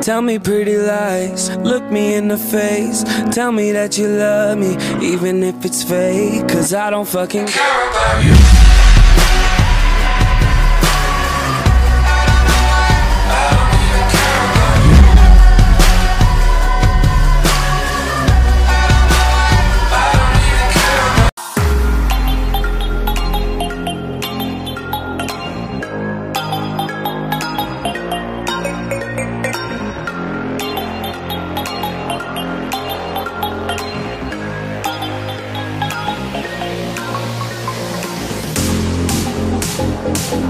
Tell me pretty lies, look me in the face. Tell me that you love me, even if it's fake. Cause I don't fucking care about you.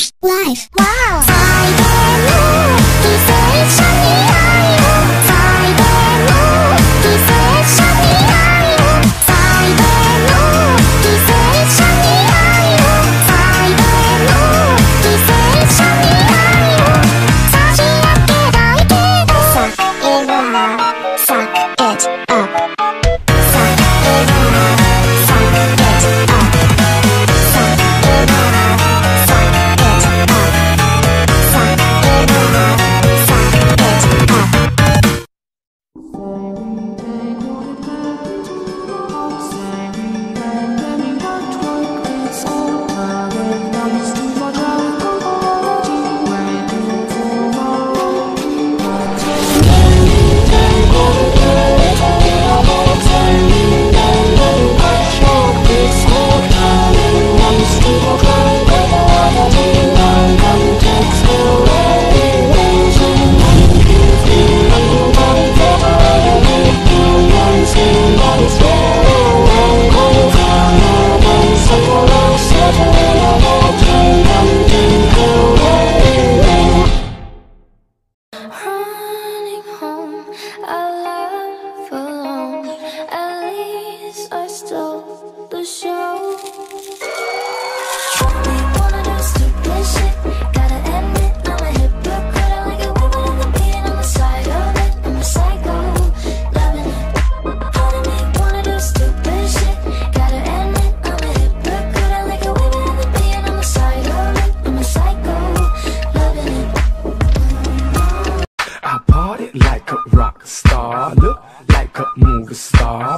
Give me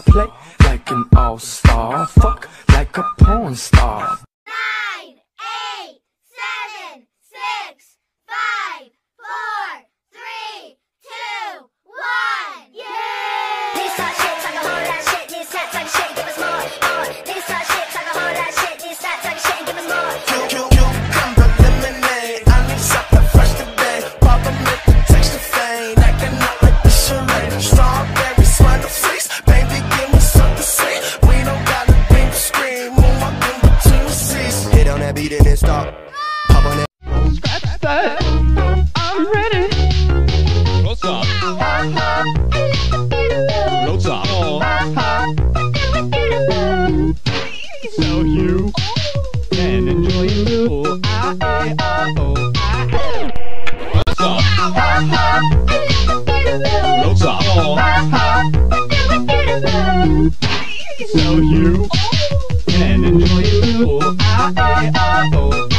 something sweet. We don't gotta so you can enjoy your fool. I, I, I, oh.